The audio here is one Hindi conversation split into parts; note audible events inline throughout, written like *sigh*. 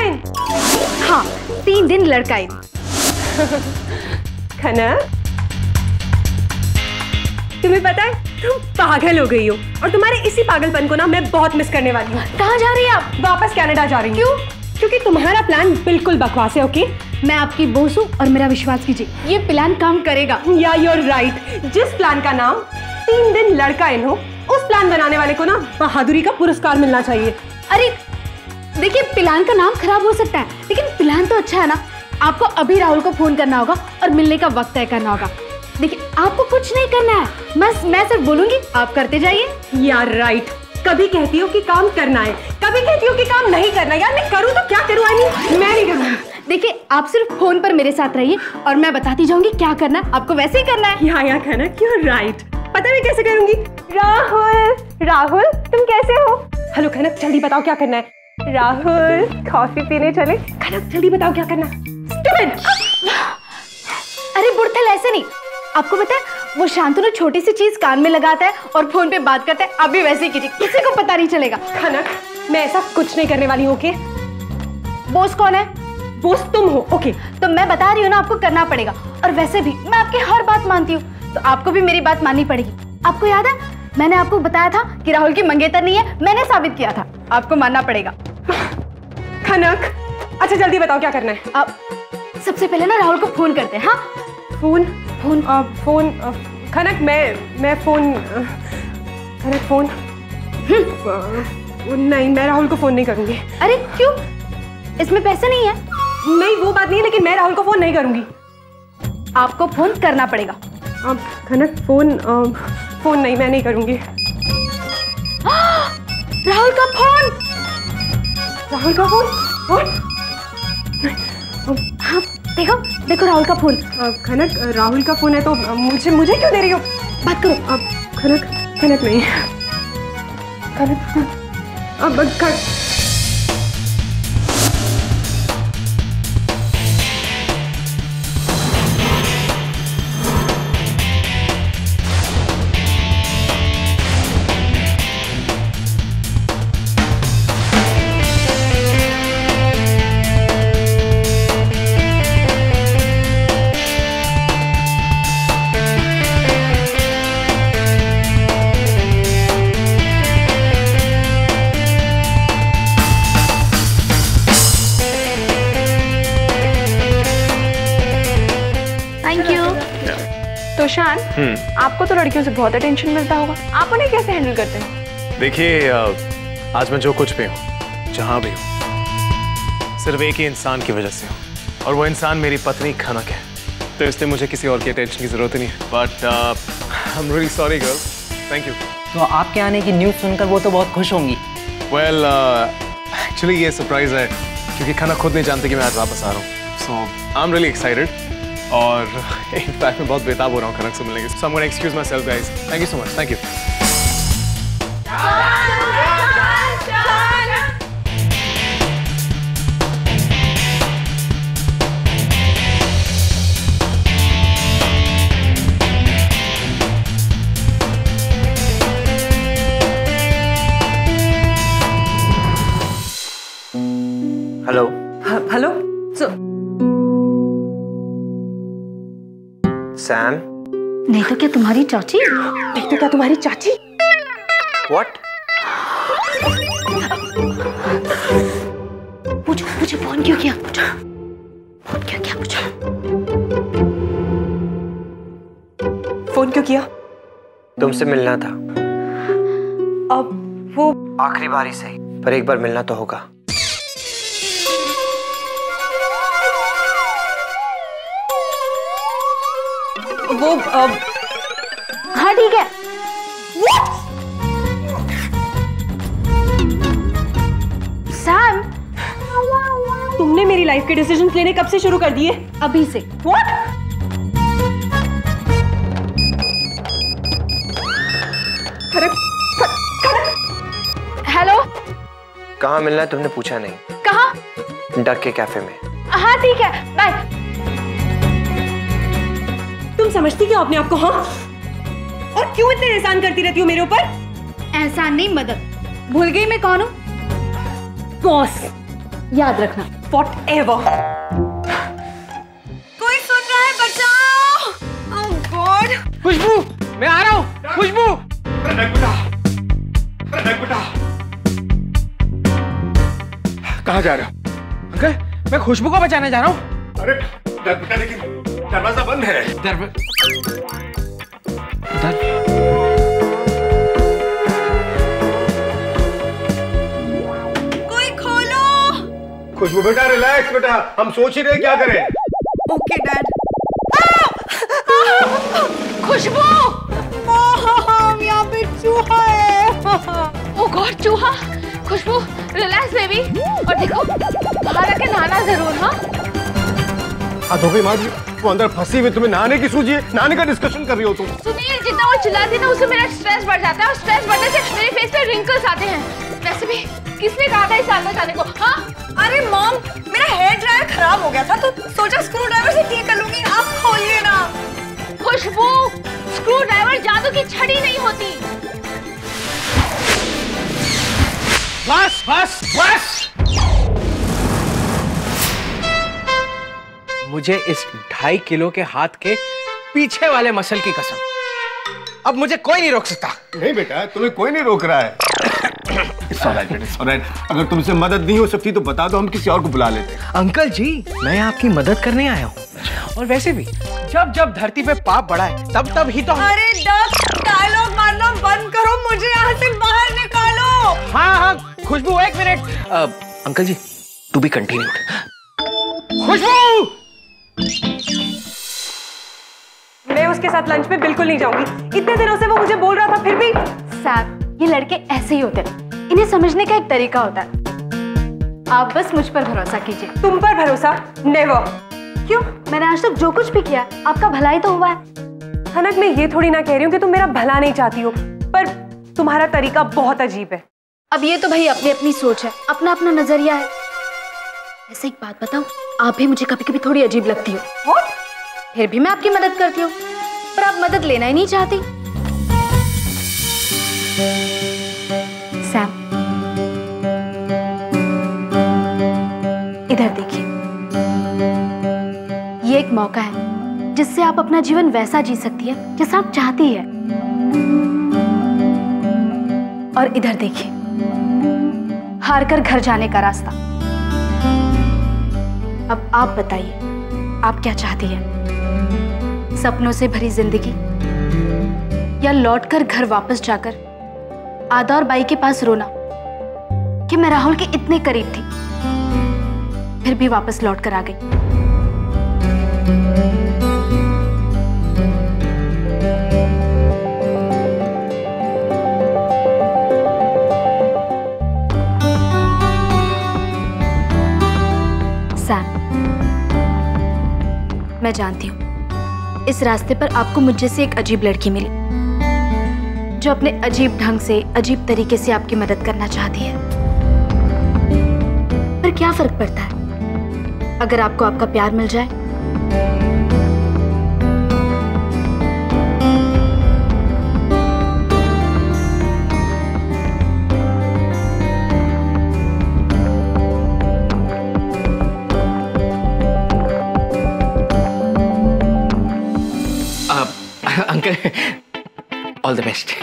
लड़का इन हाँ तीन दिन लड़का इन खनक तुम्हें पता है तुम पागल हो गई हो और तुम्हारे इसी पागलपन को ना मैं बहुत मिस करने वाली हूँ। कहाँ जा रही है आप? वापस कनाडा जा रही क्यों? क्योंकि तुम्हारा प्लान बिल्कुल बकवास है ओके मैं आपकी बोस हूँ और मेरा विश्वास कीजिए ये प्लान काम करेगा। या यूर राइट जिस प्लान का नाम तीन दिन लड़का इन हो उस प्लान बनाने वाले को ना बहादुरी का पुरस्कार मिलना चाहिए। अरे देखिए प्लान का नाम खराब हो सकता है लेकिन प्लान तो अच्छा है ना। आपको अभी राहुल को फ़ोन करना होगा और मिलने का वक्त तय करना होगा। देखिए आपको कुछ नहीं करना है। बस मैं सिर्फ़ बोलूँगी आप करते जाइए। यार राइट कभी कहती हो कि काम करना है कभी कहती हो कि काम नहीं करना। यार मैं करूँ तो क्या करूँ? आई मीन मैं नहीं करूँगी देखिए आप सिर्फ़ फ़ोन पर मेरे साथ रहिए और मैं बताती जाऊँगी क्या करना है। आपको वैसे ही करना है। यहाँ यहाँ कनक यू राइट पता मैं कैसे करूँगी? राहुल राहुल तुम कैसे हो? हेलो कनक जल्दी बताओ क्या करना है। राहुल कॉफ़ी पीने चले? कनक जल्दी बताओ क्या करना। अरे बुढ़थल ऐसे नहीं। आपको पता है वो शांतनु छोटी सी चीज़ कान में लगाता है और फ़ोन पे बात करता है आप भी वैसे ही कीजिए किसी को पता नहीं चलेगा। कनक मैं ऐसा कुछ नहीं करने वाली हूँ ओके बोस कौन है? बोस तुम हो ओके तो मैं बता रही हूँ ना आपको करना पड़ेगा। और वैसे भी मैं आपकी हर बात मानती हूँ तो आपको भी मेरी बात माननी पड़ेगी। आपको याद है मैंने आपको बताया था कि राहुल की मंगेतर नहीं है मैंने साबित किया था। आपको मानना पड़ेगा। कनक अच्छा जल्दी बताओ क्या करना है? आप सबसे पहले ना राहुल को फ़ोन करते हैं हाँ? फ़ोन? फ़ोन। आ, फ़ोन आ, खनक मैं मैं फ़ोन आ, खनक फ़ोन। आ, नहीं मैं राहुल को फ़ोन नहीं करूँगी। अरे क्यों? इसमें पैसे नहीं है। नहीं वो बात नहीं है लेकिन मैं राहुल को फ़ोन नहीं करूँगी। आपको फ़ोन करना पड़ेगा। अब खनक फ़ोन आ, फ़ोन नहीं मैं नहीं करूँगी। राहुल का फ़ोन! राहुल का फ़ोन? हाँ देखो देखो राहुल का फ़ोन। खनक राहुल का फ़ोन है तो मुझे मुझे क्यों दे रही हो? बात करो। अब खनक खनक नहीं। खनक अब खन... लड़कियों से बहुत अटेंशन मिलता होगा। आप उन्हें कैसे हैंडल करते हैं? देखिए आज मैं जो कुछ भी हूँ जहाँ भी हूँ सिर्फ़ एक ही इंसान की वजह से हूँ। और वो इंसान मेरी पत्नी खनक है। तो इसलिए मुझे किसी और की अटेंशन की ज़रूरत नहीं है। But I am really sorry girl thank you तो आपके आने की न्यूज़ सुनकर वो तो बहुत खुश होंगी। वेल एक्चुअली ये सरप्राइज़ है क्योंकि खनक खुद नहीं जानती कि मैं आज वापस आ रहा हूँ। So I am really excited और *laughs* इनफैक्ट मैं बहुत बेताब हो रहा हूँ खनक से मिलने के so I am excuse myself guys thank you so much thank you Sam नहीं तो क्या तुम्हारी चाची? नहीं तो क्या तुम्हारी चाची? व्हाट पूछो पूछो फ़ोन क्यों किया? पूछो। फ़ोन क्यों किया पूछो। फ़ोन क्यों किया? तुमसे मिलना था। अब वो आखिरी बार ही सही पर एक बार मिलना तो होगा। वो अब हाँ ठीक है। सैम तुमने मेरी लाइफ के डिसीजंस लेने कब से शुरू कर दिए? अभी से। हेलो कहाँ मिलना है तुमने पूछा नहीं। कहा? डक के कैफ़े में। हाँ ठीक है। बाय समझती क्यों अपने आप को हाँ? और क्यों इतने एहसान करती रहती हो मेरे ऊपर? एहसान नहीं मदद। भूल गई मैं कौन हूँ? बॉस याद रखना वॉट एवर कोई सुन रहा है? बचाओ! ओह गॉड खुशबू मैं आ रहा हूँ। खुशबू! कहाँ जा रहे हो? अंकल मैं खुशबू को बचाने जा रहा हूँ। अरे लेकिन दरवाज़ा बंद है। दर... दर... कोई खोलो। खुशबू बेटा रिलैक्स बेटा हम सोच ही रहे क्या करें। Okay dad. खुशबू! यहाँ पे चूहा है। ओ गॉड चूहा। खुशबू रिलैक्स बेबी और देखो बाहर आके नहाना ज़रूर हाँ? हाथों की माँ वो अंदर फंसी हुई तुम्हें नहाने की सूझी है नहाने का डिस्कशन कर रही हो तुम। सुनिए जितना वो चिल्लाती है ना उससे मेरा स्ट्रेस बढ़ जाता है और स्ट्रेस बढ़ने से मेरे फेस पे रिंकल्स आते हैं। वैसे भी किसने कहा था इस साल में जाने को? हाँ? अरे मॉम मेरा हेयर ड्रायर खराब हो गया था तो सोचा स्क्रू ड्राइवर से ठीक कर लूँगी। आप खोलिए ना। खुशबू स्क्रू ड्राइवर जादू की छड़ी नहीं होती। बस बस बस। मुझे इस ढाई किलो के हाथ के पीछे वाले मसल की कसम। अब मुझे कोई नहीं रोक सकता। नहीं बेटा तुम्हें कोई नहीं रोक रहा है। It's all right, it's all right. अगर तुमसे मदद नहीं हो सकती तो बता दो हम किसी और को बुला लेते हैं। अंकल जी मैं आपकी मदद करने आया हूँ। और वैसे भी जब जब धरती पे पाप बढ़ा है तब तब ही तो हम... अरे डायलॉग मारना बंद करो मुझे यहाँ से बाहर निकालो। हाँ हाँ खुशबू एक minute. Uncle ji to be continued Khushboo! मैं उसके साथ लंच में बिल्कुल नहीं जाऊँगी। इतने दिनों से वो मुझे बोल रहा था, फिर भी सैम ये लड़के ऐसे ही होते हैं। इन्हें समझने का एक तरीका होता है। आप बस मुझ पर भरोसा कीजिए। तुम पर भरोसा? नेवर क्यों? मैंने आज तक जो कुछ भी किया, आपका भलाई तो हुआ है। हनक, मैं ये थोड़ी ना कह रही हूँ कि तुम मेरा भला नहीं चाहती हो, पर तुम्हारा तरीका बहुत अजीब है। अब ये तो भाई अपनी अपनी सोच है। अपना अपना नज़रिया है। ऐसे एक बात बताऊँ आप भी मुझे कभी कभी थोड़ी अजीब लगती हो। और फिर भी मैं आपकी मदद करती हूँ पर आप मदद लेना ही नहीं चाहती। सैम इधर देखिए। ये एक मौका है जिससे आप अपना जीवन वैसा जी सकती है जैसा आप चाहती है। और इधर देखिए हार कर घर जाने का रास्ता। अब आप बताइए, आप क्या चाहती हैं? सपनों से भरी ज़िंदगी? या लौटकर घर वापस जाकर आदा और बाई के पास रोना? कि मैं राहुल के इतने करीब थी, फिर भी वापस लौटकर आ गई? जानती हूँ। इस रास्ते पर आपको मुझे से एक अजीब लड़की मिली, जो अपने अजीब ढंग से, अजीब तरीके से आपकी मदद करना चाहती है। पर क्या फ़र्क पड़ता है? अगर आपको आपका प्यार मिल जाए uncle. All the best.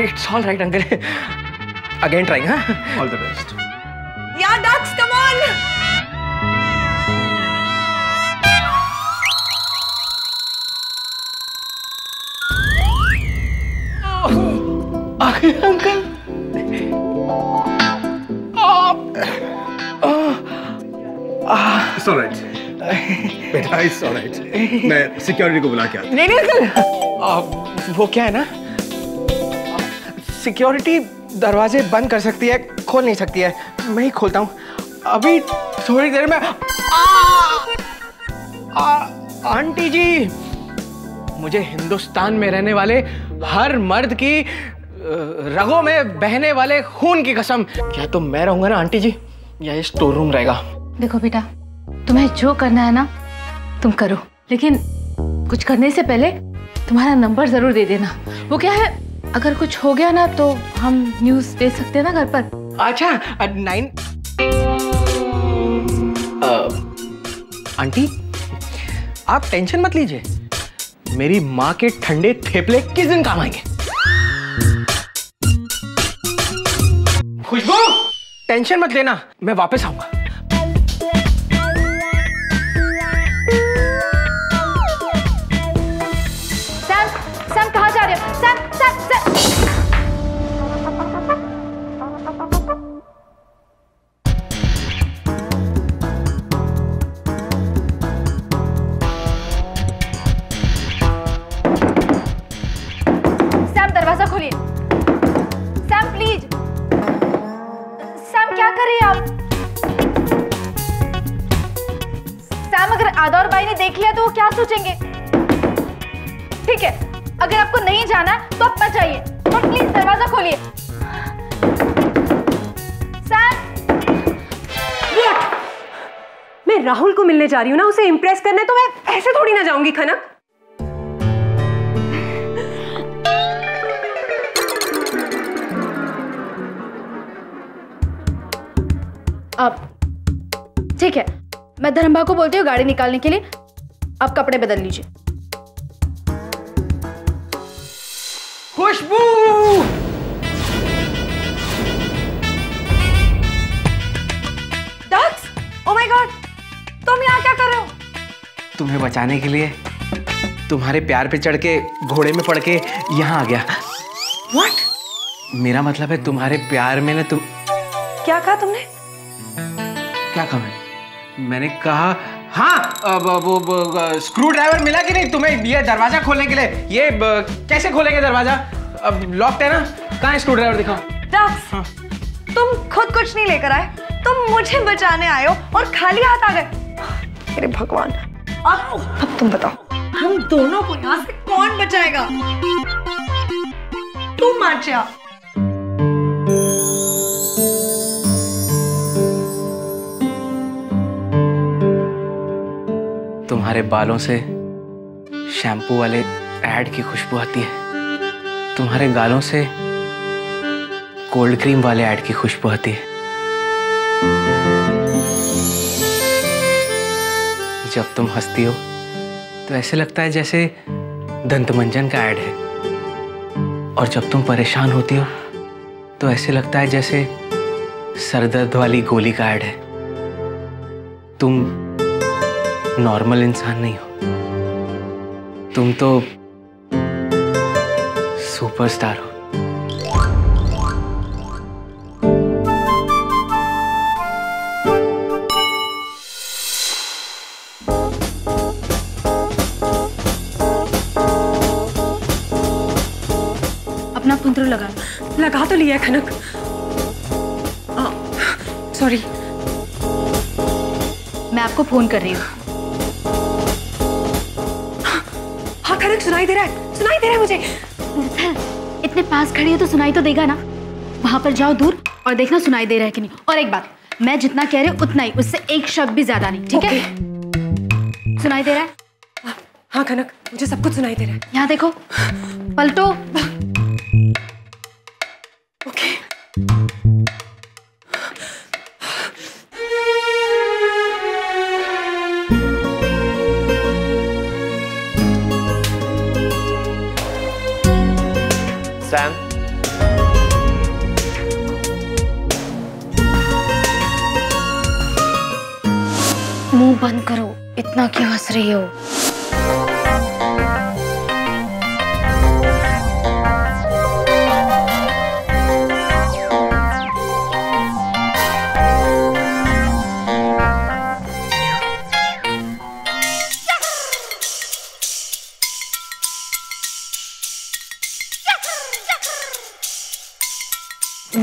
it's all right, uncle. Again trying, huh? All the best. It's alright बेटा इट्स ऑलराइट मैं सिक्योरिटी को बुला के आता नहीं नहीं अंकल वो क्या है ना? सिक्योरिटी दरवाजे बंद कर सकती है खोल नहीं सकती है। मैं ही खोलता हूँ। अभी थोड़ी देर में आंटी जी मुझे हिंदुस्तान में रहने वाले हर मर्द की रगों में बहने वाले खून की कसम। क्या तो मैं रहूँगा ना आंटी जी? या ये स्टोर रूम रहेगा? देखो बेटा, तुम्हें जो करना है ना, तुम करो। लेकिन कुछ करने से पहले तुम्हारा नंबर ज़रूर दे देना। वो क्या है? अगर कुछ हो गया ना तो हम न्यूज़ दे सकते हैं ना घर पर। अच्छा नाइन आंटी, आप टेंशन मत लीजिए। मेरी माँ के ठंडे थेपले किस दिन काम आएँगे? खुशबू, टेंशन मत लेना, मैं वापस आऊँगा। दरवाज़ा खोलिए। सैम प्लीज़ सैम क्या कर रही हैं आप? सैम अगर आदौर भाई ने देख लिया तो वो क्या सोचेंगे? राहुल को मिलने जा रही हूँ ना उसे इम्प्रेस करने तो मैं ऐसे थोड़ी ना जाऊँगी खनक। अब ठीक है मैं धर्मभा को बोलती हूँ गाड़ी निकालने के लिए आप कपड़े बदल लीजिए। खुशबू! तुम्हें बचाने के लिए। तुम्हारे प्यार पे चढ़ के घोड़े में पड़ के यहाँ आ गया। व्हाट मेरा मतलब है तुम्हारे प्यार में ना तुम क्या कहा तुमने? क्या कहा मैंने? मैंने कहा हाँ अब वो, स्क्रू ड्राइवर मिला कि नहीं तुम्हें ये दरवाज़ा खोलने के लिए? ये ब, कैसे खोलेंगे दरवाज़ा? अब लॉक है ना? कहाँ स्क्रू ड्राइवर दिखाओ तुम खुद कुछ नहीं लेकर आए। तुम मुझे बचाने आए हो और खाली हाथ आ गए। अरे भगवान अब अब तुम बताओ। हम दोनों को यहाँ से कौन बचाएगा? तुम मार्चिया तुम्हारे बालों से शैम्पू वाले एड की खुशबू आती है। तुम्हारे गालों से कोल्ड क्रीम वाले ऐड की खुशबू आती है। जब तुम हंसती हो तो ऐसे लगता है जैसे दंतमंजन का ऐड है। और जब तुम परेशान होती हो तो ऐसे लगता है जैसे सरदर्द वाली गोली का ऐड है। तुम नॉर्मल इंसान नहीं हो। तुम तो सुपरस्टार हो। लगा। लगा तो लिया खनक। सॉरी मैं आपको फ़ोन कर रही हूँ। हाँ खनक सुनाई दे रहा है। सुनाई दे रहा है मुझे। इतने पास खड़ी है तो सुनाई तो देगा ना। वहाँ पर जाओ दूर और देखना सुनाई दे रहा है कि नहीं। और एक बात मैं जितना कह रही हूँ उतना ही उससे एक शब्द भी ज़्यादा नहीं ठीक है? सुनाई दे रहा है? हाँ खनक मुझे सब कुछ सुनाई दे रहा है। यहाँ देखो पलटो।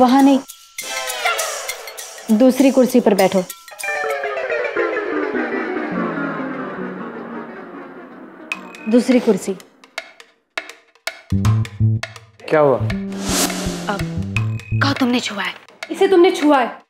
वहाँ नहीं। दूसरी कुर्सी पर बैठो। दूसरी कुर्सी। क्या हुआ? अब कहा तुमने छुआ है? इसे तुमने छुआ है।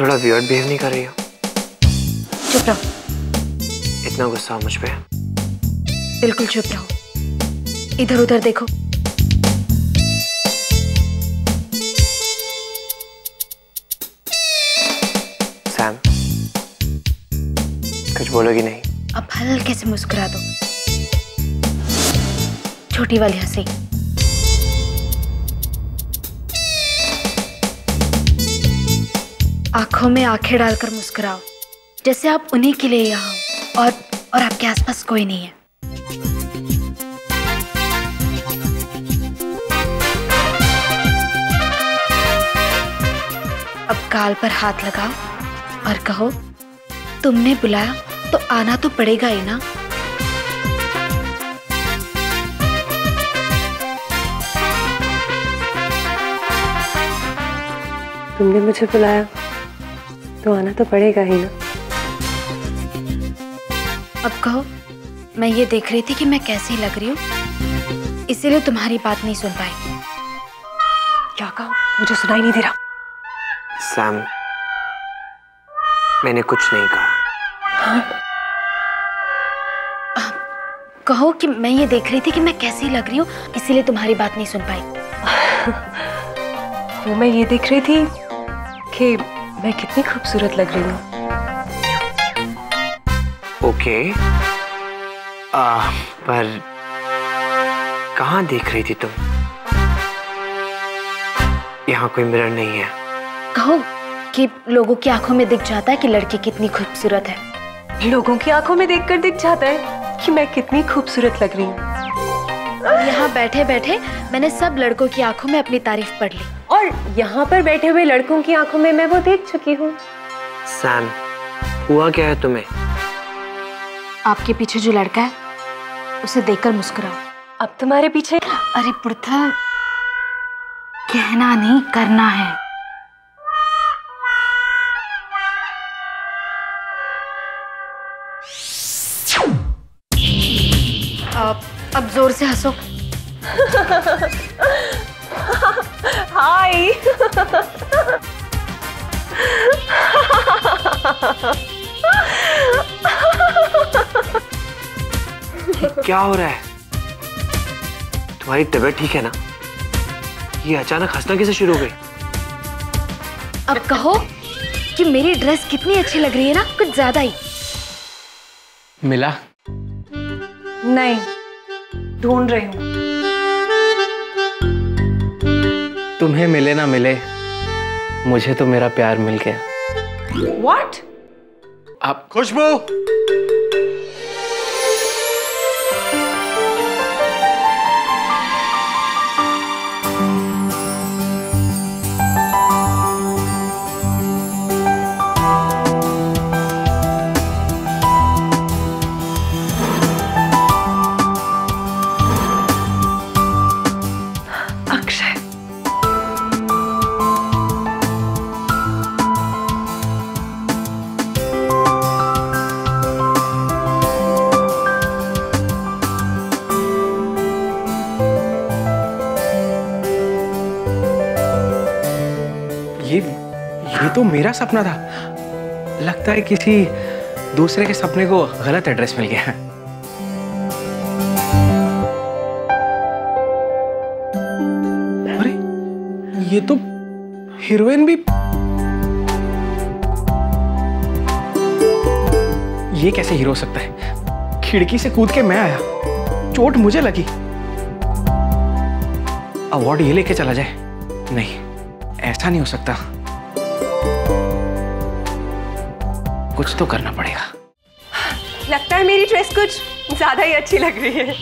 थोड़ा वियर्ड बिहेव नहीं कर रही हो। चुप रहो। इतना गुस्सा मुझ पे? बिल्कुल चुप रहो। इधर उधर देखो। सैम कुछ बोलोगी नहीं? अब हल्के से मुस्कुरा दो। छोटी वाली हँसी। आँखों में आँखें डालकर मुस्कुराओ, जैसे आप उन्हीं के लिए यहाँ और और आपके आसपास कोई नहीं है। अब गाल पर हाथ लगाओ और कहो, तुमने बुलाया तो आना तो पड़ेगा ही ना? तुमने मुझे बुलाया? तो आना तो पड़ेगा ही ना। अब कहो मैं ये देख रही थी कि मैं कैसी लग रही हूँ इसीलिए तुम्हारी बात नहीं सुन पाई। क्या कहा? मुझे सुनाई नहीं दे रहा। सैम मैंने कुछ नहीं कहा। हाँ? कहो कि मैं ये देख रही थी कि मैं कैसी लग रही हूँ इसीलिए तुम्हारी बात नहीं सुन पाई। वो मैं ये देख रही थी कि मैं कितनी खूबसूरत लग रही हूँ। ओके। आ, पर कहाँ देख रही थी तुम? यहाँ कोई मिरर नहीं है। कहो कि लोगों की आँखों में दिख जाता है कि लड़की कितनी खूबसूरत है। लोगों की आँखों में देखकर दिख जाता है कि मैं कितनी खूबसूरत लग रही हूँ। यहाँ बैठे बैठे मैंने सब लड़कों की आँखों में अपनी तारीफ़ पढ़ ली। और यहाँ पर बैठे हुए लड़कों की आँखों में मैं वो देख चुकी हूँ। सैम हुआ क्या है तुम्हें? आपके पीछे जो लड़का है उसे देखकर मुस्कुराओ। अब तुम्हारे पीछे अरे पुरथा कहना नहीं करना है। अब अब ज़ोर से हंसो। *laughs* हाय क्या हो रहा है? तुम्हारी तबीयत ठीक है ना? ये अचानक हंसना कैसे शुरू हो गई? अब कहो कि मेरी ड्रेस कितनी अच्छी लग रही है ना? कुछ ज़्यादा ही। मिला। नहीं ढूंढ रही हूँ। तुम्हें मिले ना मिले मुझे तो मेरा प्यार मिल गया। वॉट आप खुशबू! ये तो मेरा सपना था। लगता है किसी दूसरे के सपने को गलत एड्रेस मिल गया। अरे, ये तो हीरोइन भी ये कैसे हीरो हो सकता है? खिड़की से कूद के मैं आया। चोट मुझे लगी। अवार्ड ये लेके चला जाए। नहीं, ऐसा नहीं हो सकता। कुछ तो करना पड़ेगा। लगता है मेरी ड्रेस कुछ ज़्यादा ही अच्छी लग रही है।